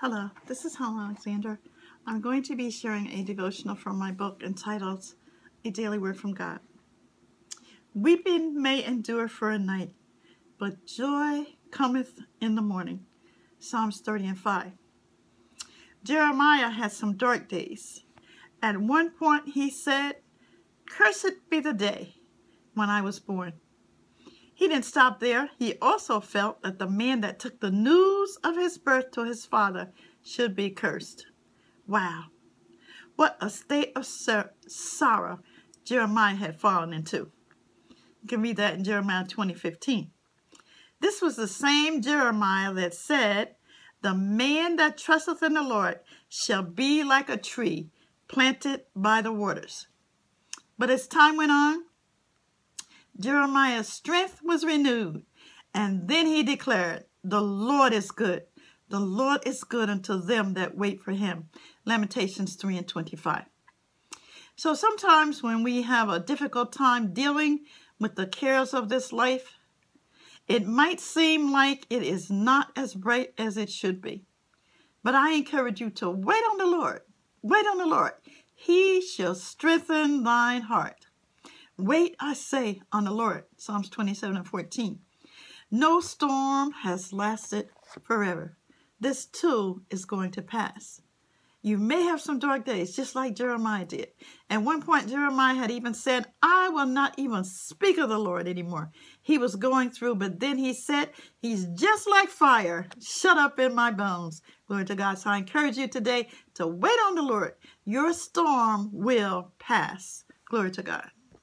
Hello, this is Helen Alexander. I'm going to be sharing a devotional from my book entitled A Daily Word from God. Weeping may endure for a night, but joy cometh in the morning. Psalms 30 and 5. Jeremiah had some dark days. At one point, he said, Cursed be the day when I was born. He didn't stop there. He also felt that the man that took the news of his birth to his father should be cursed. Wow. What a state of sorrow Jeremiah had fallen into. You can read that in Jeremiah 20:15. This was the same Jeremiah that said, The man that trusteth in the Lord shall be like a tree planted by the waters. But as time went on, Jeremiah's strength was renewed. And then he declared, The Lord is good. The Lord is good unto them that wait for him. Lamentations 3 and 25. So sometimes when we have a difficult time dealing with the cares of this life, it might seem like it is not as bright as it should be. But I encourage you to wait on the Lord. Wait on the Lord. He shall strengthen thine heart. Wait, I say, on the Lord. Psalms 27 and 14. No storm has lasted forever. This too is going to pass. You may have some dark days, just like Jeremiah did. At one point, Jeremiah had even said, I will not even speak of the Lord anymore. He was going through, but then he said, He's just like fire, shut up in my bones. Glory to God. So I encourage you today to wait on the Lord. Your storm will pass. Glory to God.